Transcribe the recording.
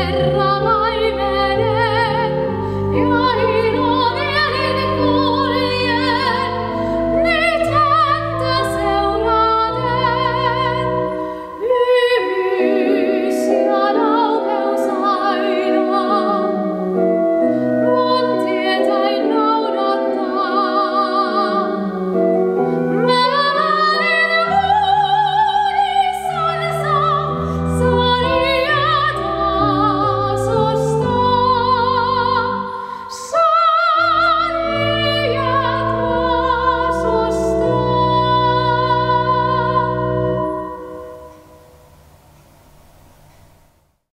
tierra.